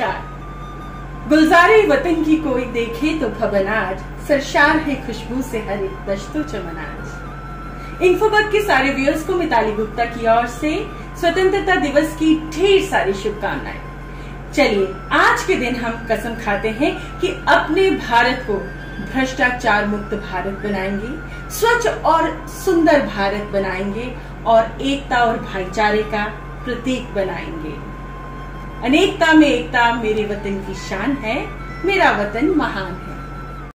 नमस्कार। गुलजारे वतन की कोई देखे तो भवन भवनाज सरशार है खुशबू से हर दश्तो चमनाज इन्फोबक के सारे व्यूअर्स को मिताली गुप्ता की ओर से स्वतंत्रता दिवस की ढेर सारी शुभकामनाएँ। चलिए, आज के दिन हम कसम खाते हैं कि अपने भारत को भ्रष्टाचार मुक्त भारत बनाएँगे, स्वच्छ और सुंदर भारत बनाएँगे और एकता और भाईचारे का प्रतीक बनाएँगे। अनेकता में एकता मेरे वतन की शान है मेरा वतन महान है।